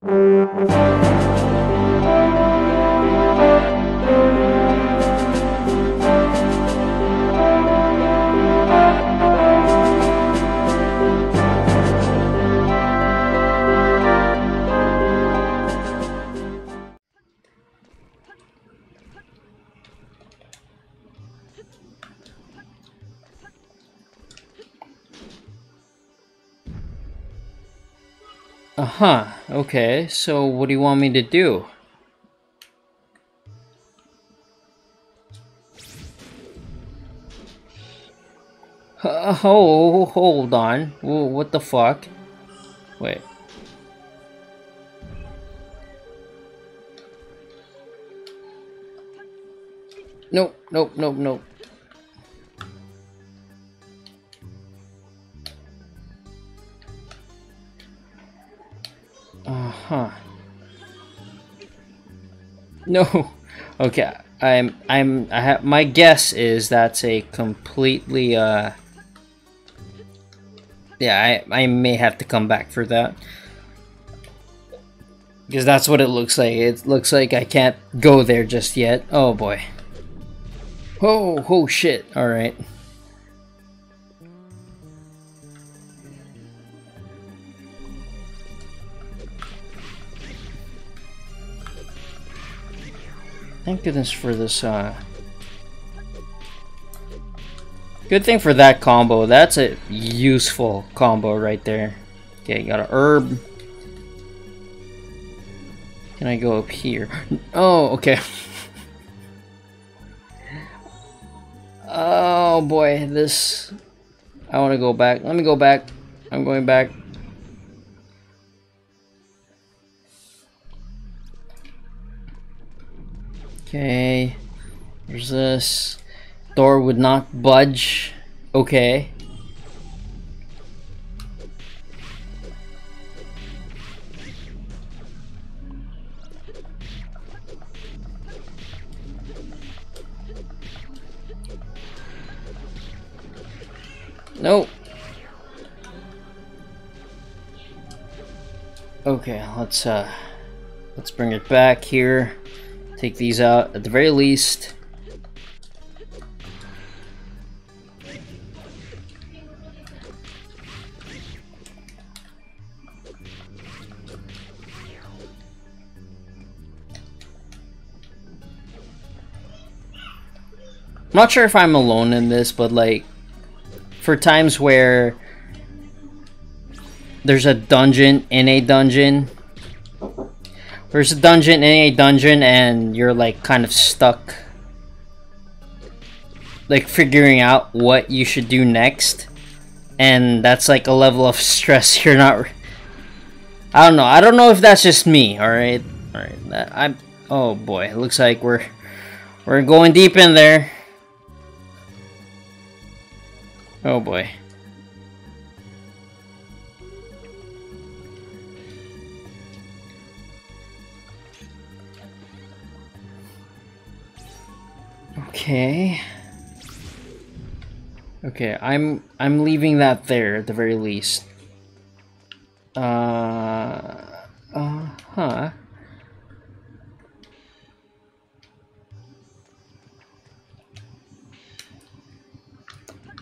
Música Uh-huh, okay, so what do you want me to do? Oh, hold on. What the fuck? Wait. Nope, nope, nope, nope. Uh-huh. No. Okay. I'm I'm I have my guess is that's a completely uh Yeah, I I may have to come back for that. Because that's what it looks like. It looks like I can't go there just yet. Oh boy. Oh, oh shit. Alright. Thank goodness for this, uh... Good thing for that combo. That's a useful combo right there. Okay, got an herb. Can I go up here? Oh, okay. oh boy, this... I want to go back. Let me go back. I'm going back. Okay. There's this. Door would not budge. Okay. Nope. Okay, let's uh let's bring it back here. Take these out at the very least. I'm not sure if I'm alone in this, but like, for times where there's a dungeon in a dungeon there's a dungeon in a dungeon and you're like kind of stuck like figuring out what you should do next. And that's like a level of stress you're not I don't know. I don't know if that's just me all right all right I'm oh boy it looks like we're we're going deep in there. Oh boy Okay. Okay, I'm I'm leaving that there at the very least. Uh, uh huh.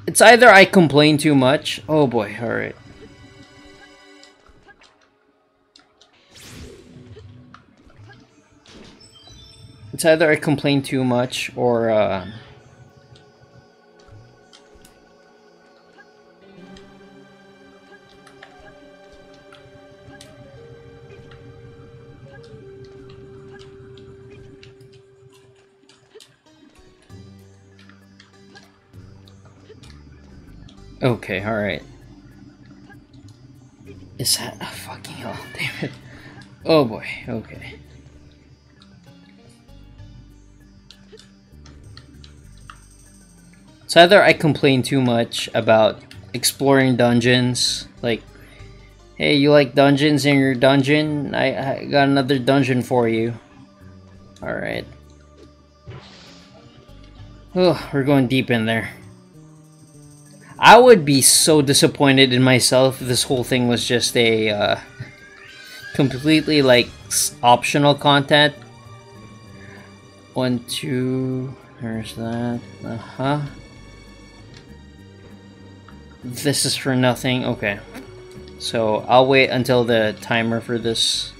It's either I complain too much. Oh boy, alright. It's either I complain too much or uh, Okay, alright. Is that... Oh, fucking hell, damn it. Oh boy, okay. So either I complain too much about exploring dungeons, like, hey, you like dungeons in your dungeon? I, I got another dungeon for you. Alright. Oh, we're going deep in there. I would be so disappointed in myself if this whole thing was just a uh, completely like optional content. One, two, there's that. Uh-huh. This is for nothing. Okay. So I'll wait until the timer for this.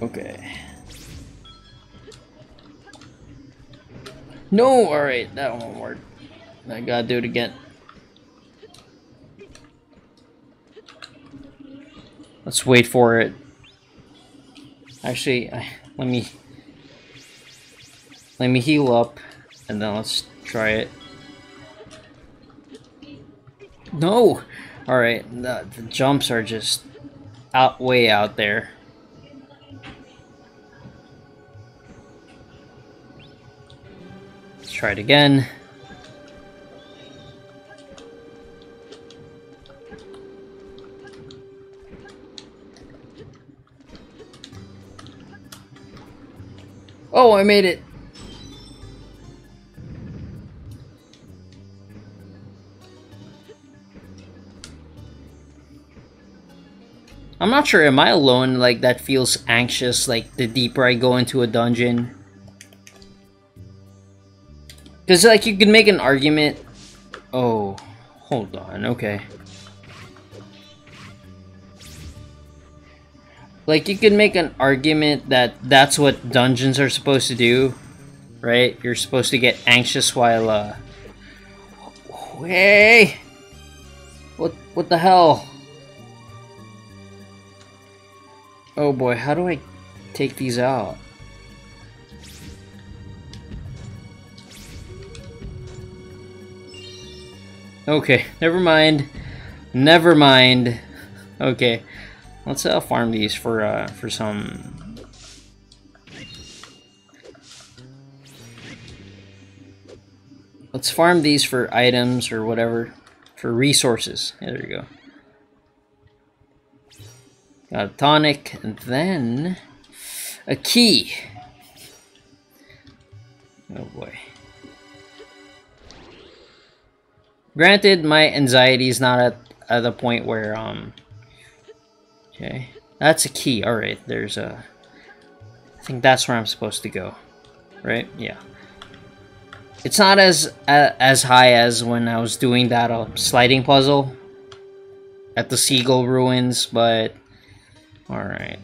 Okay. No! Alright, that won't work. I gotta do it again. Let's wait for it. Actually, I, let me... Let me heal up, and then let's try it. No! Alright, the, the jumps are just out way out there. Let's try it again. Oh, I made it! I'm not sure, am I alone, like, that feels anxious, like, the deeper I go into a dungeon? Because, like, you can make an argument... Oh, hold on, okay. Like, you can make an argument that that's what dungeons are supposed to do, right? You're supposed to get anxious while, uh... Hey! What, what the hell? Oh boy, how do I take these out? Okay, never mind. Never mind. Okay. Let's uh, farm these for uh, for some. Let's farm these for items or whatever, for resources. There you go. Got a tonic, and then a key. Oh boy. Granted, my anxiety is not at, at the point where um Okay, that's a key. All right, there's a... I think that's where I'm supposed to go. Right? Yeah. It's not as uh, as high as when I was doing that uh, sliding puzzle at the Seagull Ruins, but... Alright.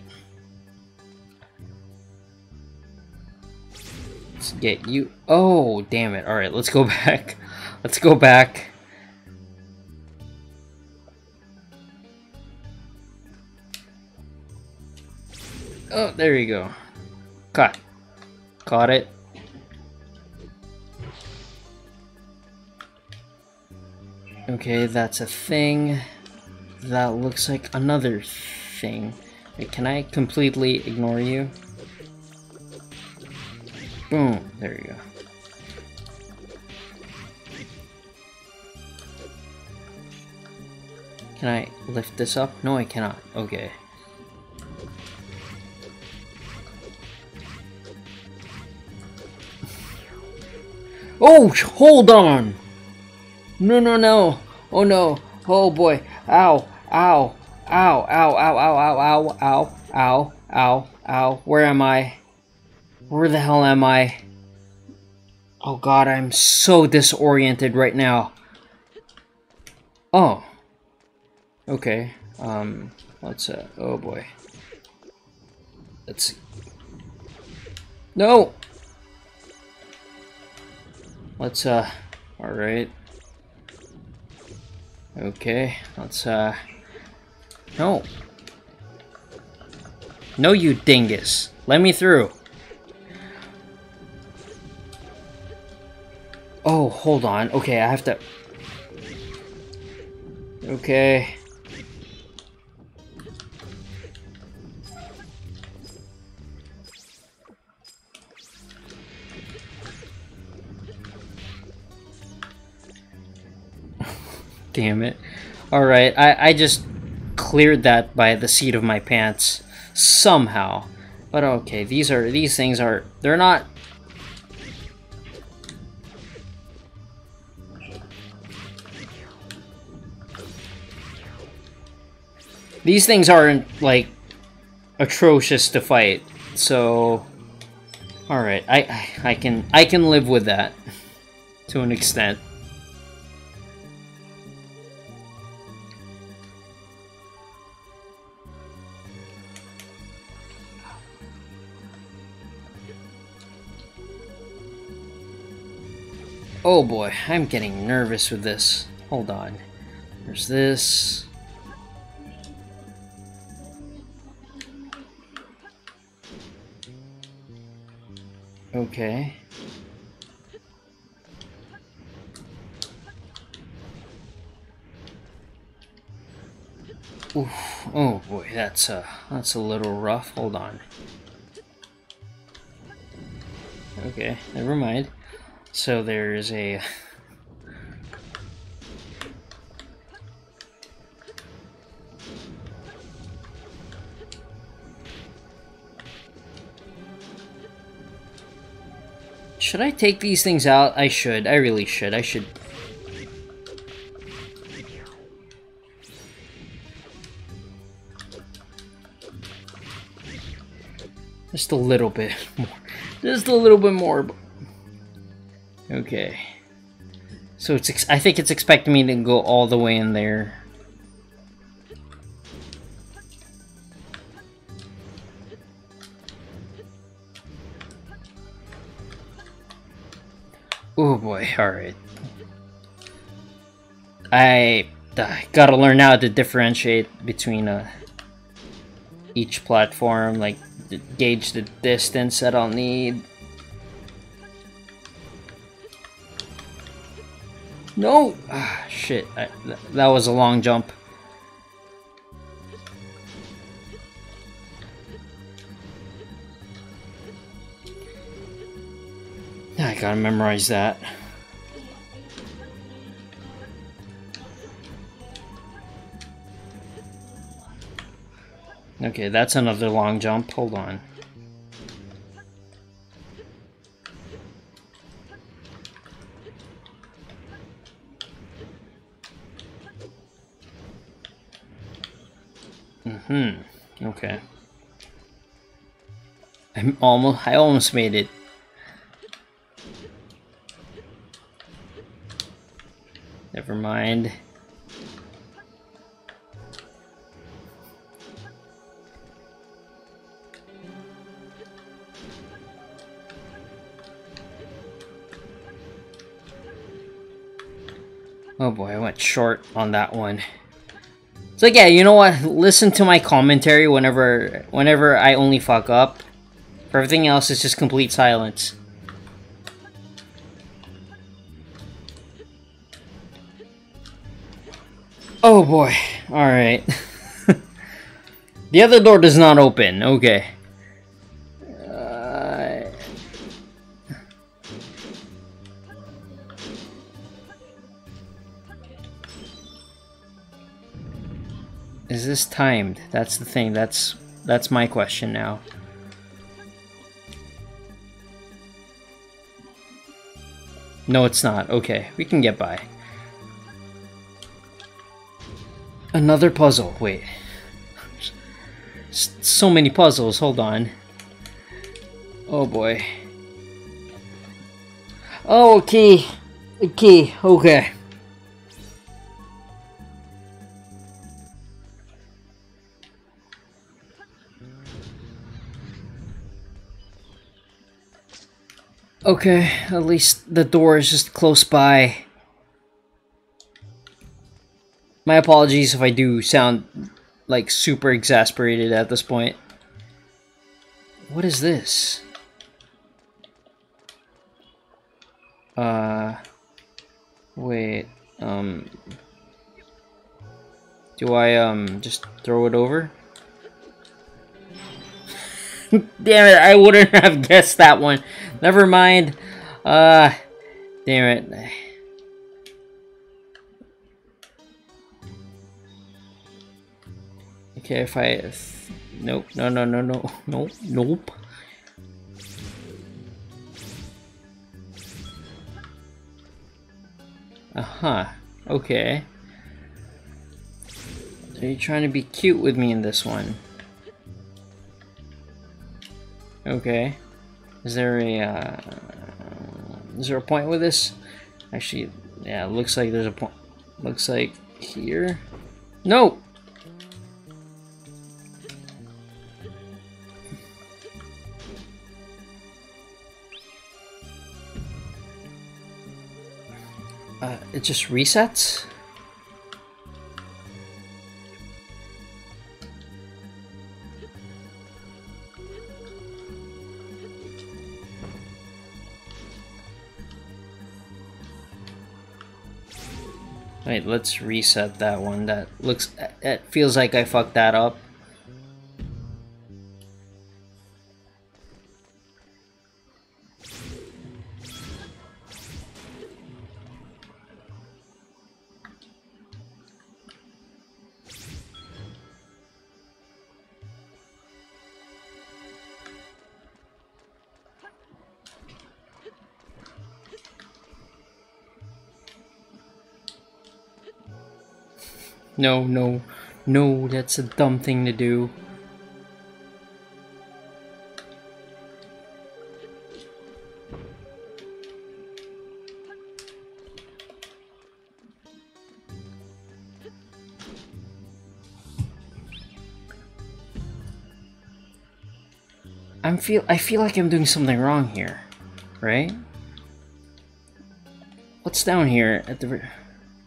Let's get you... Oh, damn it. Alright, let's go back. Let's go back. Oh, there you go. Caught. Caught it. Okay, that's a thing. That looks like another thing. Wait, can I completely ignore you? Boom, there you go. Can I lift this up? No, I cannot. Okay. Oh, hold on! No, no, no. Oh, no. Oh, boy. Ow. Ow. Ow. Ow. Ow. Ow. Ow. Ow. Ow. Ow. Ow. Ow. Where am I? Where the hell am I? Oh, God. I'm so disoriented right now. Oh. Okay. Um, let's, uh, oh, boy. Let's... No! Let's, uh, alright. Okay, let's, uh, no. No, you dingus. Let me through. Oh, hold on. Okay, I have to... Okay. damn it. Alright, I, I just cleared that by the seat of my pants. Somehow. But okay, these are these things are they're not These things aren't, like, atrocious to fight, so... Alright, I, I, I can, I can live with that. To an extent. Oh boy, I'm getting nervous with this. Hold on. There's this. Okay. Oof. Oh boy, that's a that's a little rough. Hold on. Okay, never mind. So there's a... Should I take these things out? I should. I really should. I should... Just a little bit more. Just a little bit more. Okay. So it's I think it's expecting me to go all the way in there. Oh boy, alright. I, I gotta learn now to differentiate between uh, each platform, like gauge the distance that I'll need. No! Ah, shit. I, th that was a long jump. I gotta memorize that. Okay, that's another long jump. Hold on. Hmm. Okay. I'm almost. I almost made it. Never mind. Oh boy, I went short on that one. So yeah, you know what? Listen to my commentary whenever whenever I only fuck up. For everything else, it's just complete silence. Oh boy. Alright. the other door does not open. Okay. Is this timed? That's the thing. That's that's my question now. No, it's not. Okay, we can get by. Another puzzle. Wait. So many puzzles. Hold on. Oh boy. Oh, key. Key. Okay. Okay, at least the door is just close by. My apologies if I do sound like super exasperated at this point. What is this? Uh, wait, um, do I, um, just throw it over? Damn it, I wouldn't have guessed that one. Never mind. Uh, damn it. Okay, if I... Nope, no, no, no, no, nope, nope. Uh-huh, okay. Are you trying to be cute with me in this one? Okay. Is there a, uh, is there a point with this? Actually, yeah, it looks like there's a point. Looks like here. No! Uh, it just resets? Wait, let's reset that one. That looks... It feels like I fucked that up. No, no, no, that's a dumb thing to do. I'm feel I feel like I'm doing something wrong here, right? What's down here at the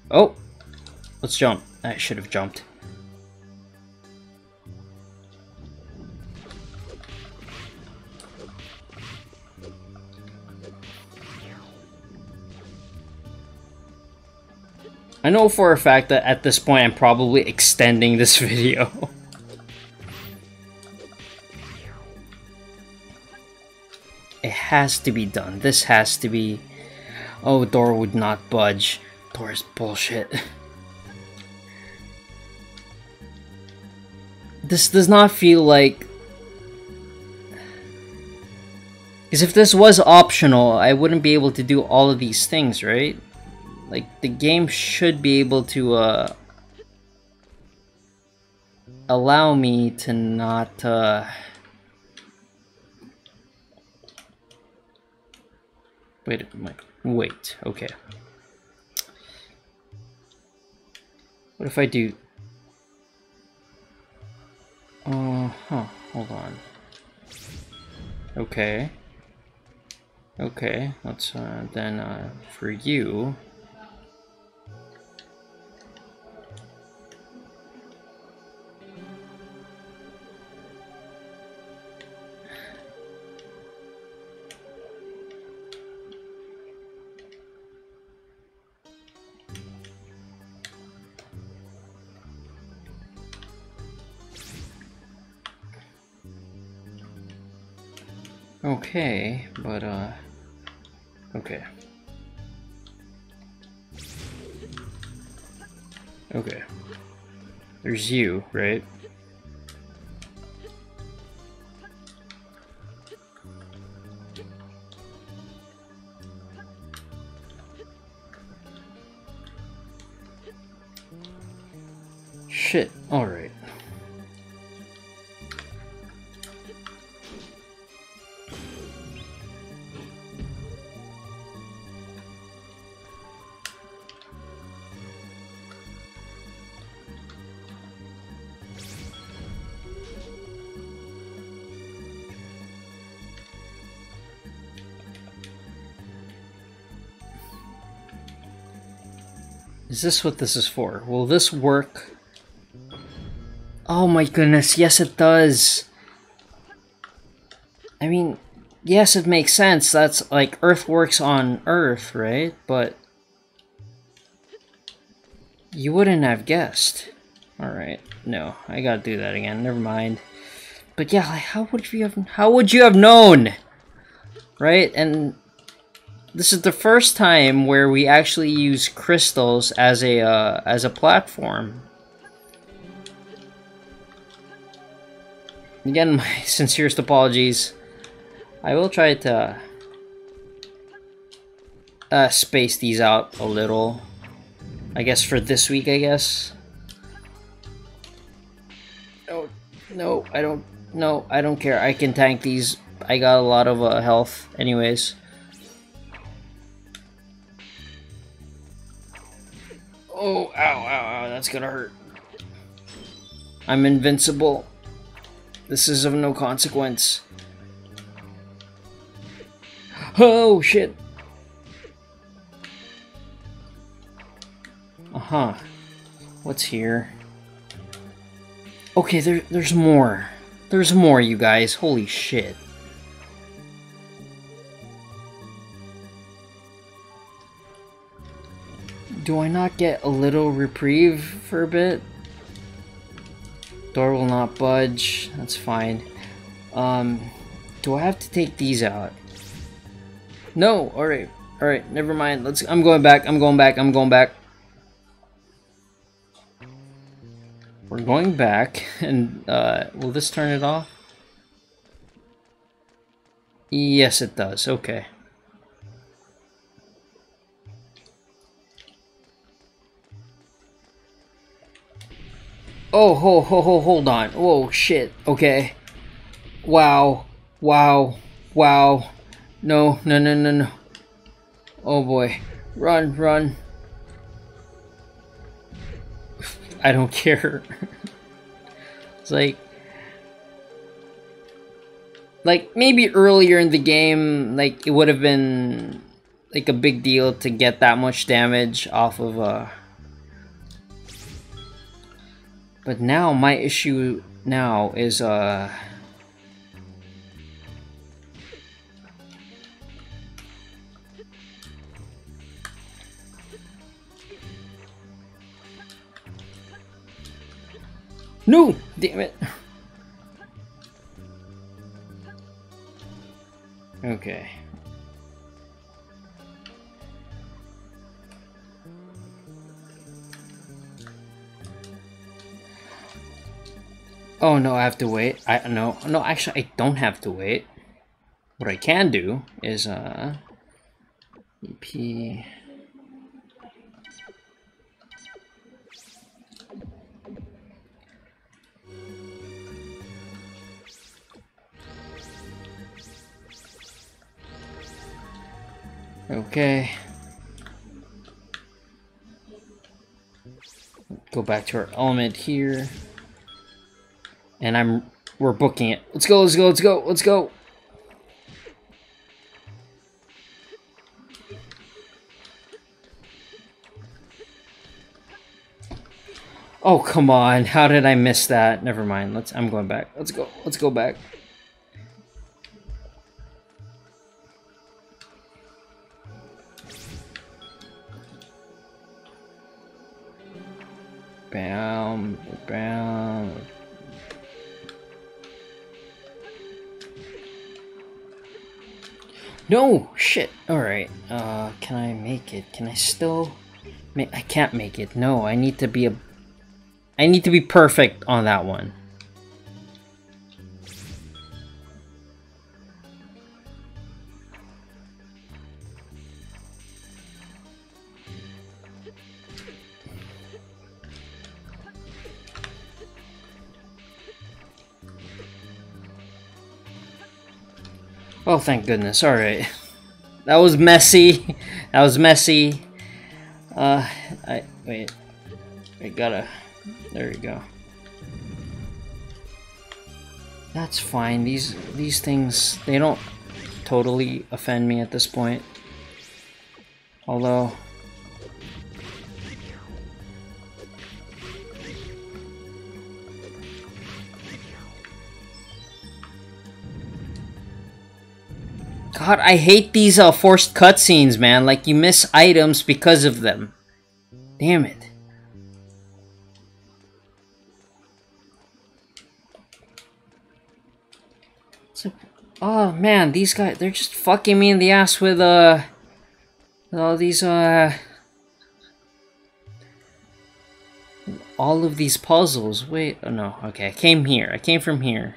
Oh, let's jump. I should have jumped. I know for a fact that at this point I'm probably extending this video. it has to be done. This has to be... Oh, door would not budge. Door is bullshit. this does not feel like... Because if this was optional, I wouldn't be able to do all of these things, right? Like, the game should be able to, uh... Allow me to not, uh... Wait. Wait, okay. What if I do uh huh, hold on. Okay. Okay, let's uh, then uh, for you. Okay, but uh okay. Okay. There's you, right? Shit, alright. Is this what this is for? Will this work? Oh my goodness, yes it does. I mean, yes it makes sense. That's like Earth works on Earth, right? But you wouldn't have guessed. Alright, no, I gotta do that again, never mind. But yeah, like how would you have how would you have known? Right? And this is the first time where we actually use crystals as a uh, as a platform. Again, my sincerest apologies. I will try to uh, space these out a little. I guess for this week, I guess. No, no, I don't. No, I don't care. I can tank these. I got a lot of uh, health, anyways. Oh, ow, ow, ow, that's gonna hurt. I'm invincible. This is of no consequence. Oh, shit. Uh-huh. What's here? Okay, there, there's more. There's more, you guys. Holy shit. Do I not get a little reprieve for a bit? Door will not budge. That's fine. Um, do I have to take these out? No. All right. All right. Never mind. Let's. I'm going back. I'm going back. I'm going back. We're going back, and uh, will this turn it off? Yes, it does. Okay. Oh, ho, ho, ho, hold on. Whoa, shit. Okay. Wow. Wow. Wow. No, no, no, no, no. Oh boy. Run, run. I don't care. it's like... Like, maybe earlier in the game, like, it would have been, like, a big deal to get that much damage off of, uh... But now, my issue now is, uh... No! Damn it. Okay. Oh no, I have to wait. I no, no. Actually, I don't have to wait. What I can do is uh, EP. Okay. Go back to our element here. And I'm we're booking it. Let's go, let's go, let's go, let's go. Oh, come on. How did I miss that? Never mind. Let's I'm going back. Let's go. Let's go back. Bam, bam. No! Shit! Alright, uh, can I make it? Can I still... I can't make it. No, I need to be a... I need to be perfect on that one. Thank goodness. Alright. That was messy. That was messy. Uh, I... Wait. I gotta... There we go. That's fine. These these things, they don't totally offend me at this point. Although... God, I hate these uh, forced cutscenes, man. Like, you miss items because of them. Damn it. So, oh, man, these guys, they're just fucking me in the ass with, uh... All these, uh... All of these puzzles. Wait, oh no, okay, I came here. I came from here.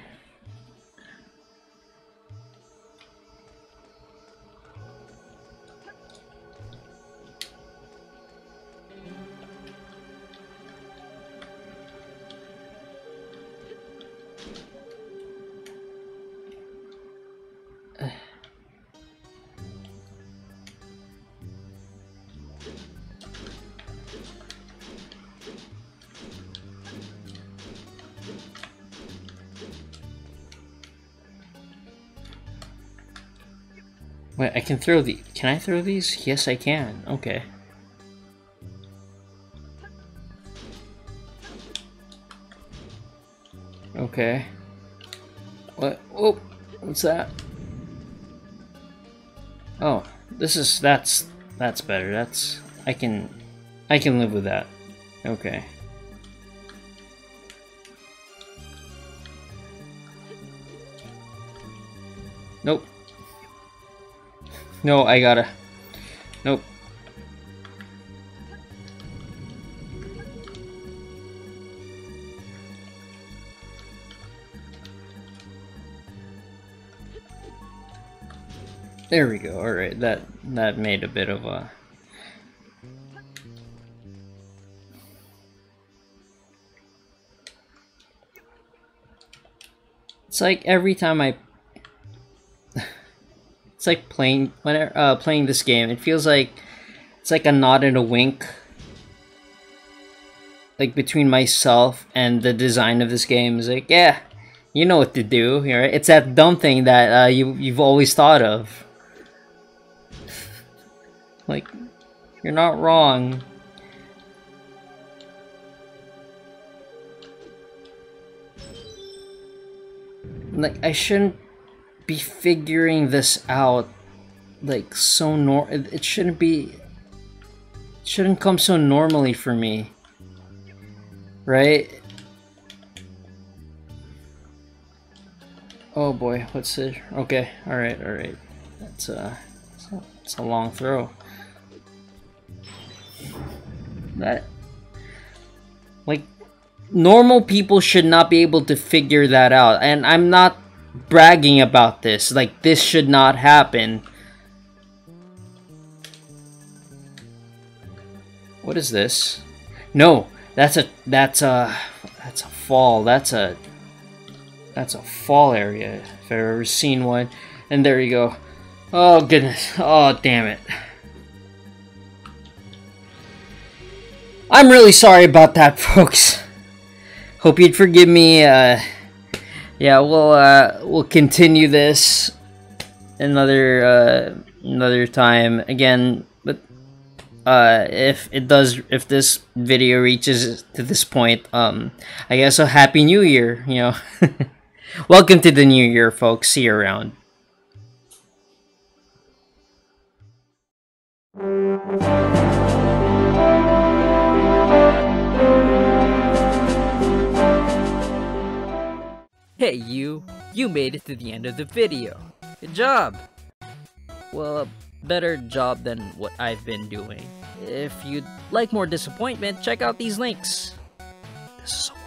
Wait, I can throw the- can I throw these? Yes, I can. Okay. Okay. What? Oh, what's that? Oh, this is, that's, that's better. That's, I can, I can live with that. Okay. Nope. No, I gotta. Nope. There we go. All right, that that made a bit of a It's like every time I It's like playing when uh playing this game, it feels like it's like a nod and a wink like between myself and the design of this game is like, yeah, you know what to do, right? It's that dumb thing that uh, you you've always thought of. like, you're not wrong. Like, I shouldn't be figuring this out like so nor it, shouldn't be it shouldn't come so normally for me right? Oh boy what's it okay all right all right. That's uh it's a long throw. That like normal people should not be able to figure that out and i'm not bragging about this. Like this should not happen. What is this? No that's a that's a that's a fall. That's a that's a fall area if i've ever seen one. And there you go. Oh goodness. Oh damn it. I'm really sorry about that folks. Hope you'd forgive me uh yeah, we'll uh, we'll continue this another uh, another time again. But uh, if it does, if this video reaches to this point, um, I guess a happy New Year. You know, welcome to the New Year, folks. See you around. Hey you, you made it to the end of the video. Good job! Well, a better job than what I've been doing. If you'd like more disappointment, check out these links. This is a